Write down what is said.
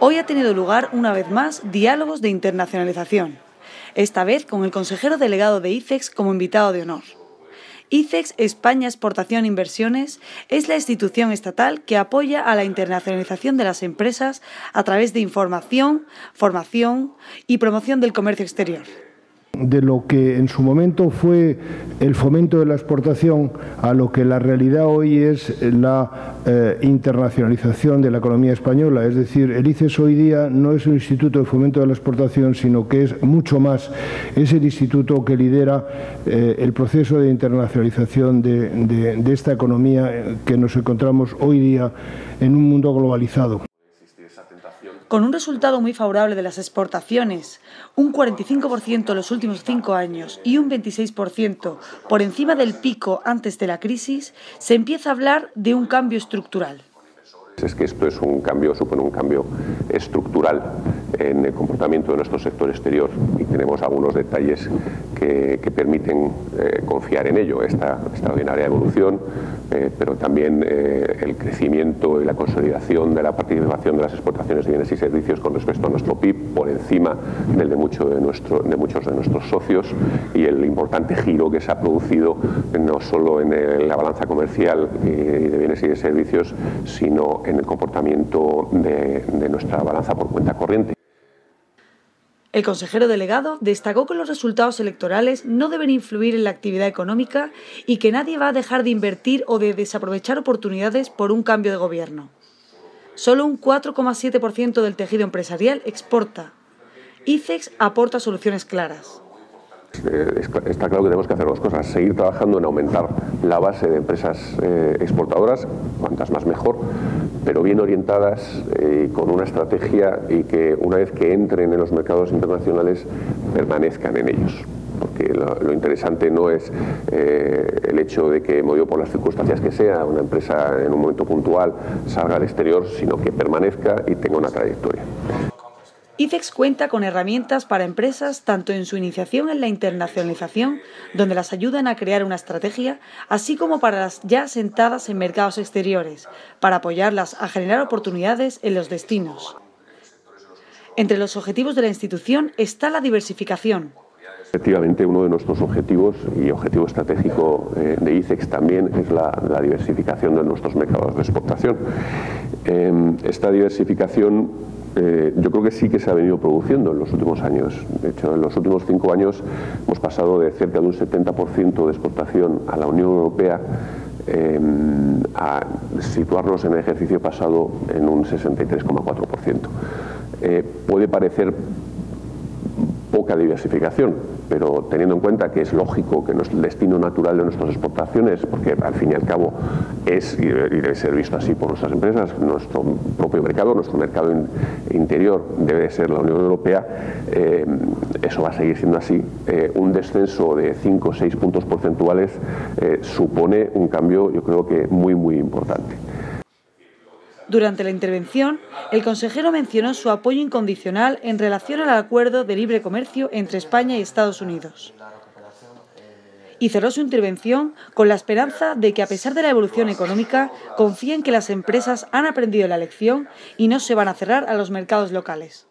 Hoy ha tenido lugar una vez más diálogos de internacionalización, esta vez con el consejero delegado de ICEX como invitado de honor. ICEX España Exportación e Inversiones es la institución estatal que apoya a la internacionalización de las empresas a través de información, formación y promoción del comercio exterior de lo que en su momento fue el fomento de la exportación a lo que la realidad hoy es la eh, internacionalización de la economía española. Es decir, el ICES hoy día no es un instituto de fomento de la exportación, sino que es mucho más. Es el instituto que lidera eh, el proceso de internacionalización de esta economía que nos encontramos hoy día en un mundo globalizado con un resultado muy favorable de las exportaciones, un 45% en los últimos cinco años y un 26% por encima del pico antes de la crisis, se empieza a hablar de un cambio estructural. Es que esto es un cambio, supone un cambio estructural en el comportamiento de nuestro sector exterior. Y tenemos algunos detalles que, permiten eh, confiar en ello, esta extraordinaria evolución, eh, pero también eh, el crecimiento y la consolidación de la participación de las exportaciones de bienes y servicios con respecto a nuestro PIB por encima del de, mucho de, nuestro, de muchos de nuestros socios y el importante giro que se ha producido no solo en la balanza comercial y de bienes y de servicios, sino en el comportamiento de, nuestra balanza por cuenta corriente. El consejero delegado destacó que los resultados electorales no deben influir en la actividad económica y que nadie va a dejar de invertir o de desaprovechar oportunidades por un cambio de gobierno. Solo un 4,7% del tejido empresarial exporta. ICEX aporta soluciones claras. Eh, está claro que tenemos que hacer dos cosas, seguir trabajando en aumentar la base de empresas eh, exportadoras, cuantas más mejor, pero bien orientadas eh, con una estrategia y que una vez que entren en los mercados internacionales permanezcan en ellos porque lo, interesante no es el hecho de que, movido por las circunstancias que sea, una empresa en un momento puntual salga al exterior, sino que permanezca y tenga una trayectoria. ICEX cuenta con herramientas para empresas tanto en su iniciación en la internacionalización, donde las ayudan a crear una estrategia, así como para las ya sentadas en mercados exteriores, para apoyarlas a generar oportunidades en los destinos. Entre los objetivos de la institución está la diversificación, Efectivamente, uno de nuestros objetivos y objetivo estratégico eh, de ICEX también es la, diversificación de nuestros mercados de exportación. Em, esta diversificación eh, yo creo que sí que se ha venido produciendo en los últimos años. De hecho, en los últimos cinco años hemos pasado de cerca de un 70% de exportación a la Unión Europea em, a situarnos en el ejercicio pasado en un 63,4%. Eh, puede parecer poca diversificación, pero teniendo en cuenta que es lógico que el destino natural de nuestras exportaciones, porque al fin y al cabo es y debe ser visto así por nuestras empresas, nuestro propio mercado, nuestro mercado interior debe ser la Unión Europea, eh, eso va a seguir siendo así. Eh, un descenso de 5 o 6 puntos porcentuales eh, supone un cambio, yo creo que muy, muy importante. Durante la intervención, el consejero mencionó su apoyo incondicional en relación al acuerdo de libre comercio entre España y Estados Unidos. Y cerró su intervención con la esperanza de que, a pesar de la evolución económica, confíen que las empresas han aprendido la lección y no se van a cerrar a los mercados locales.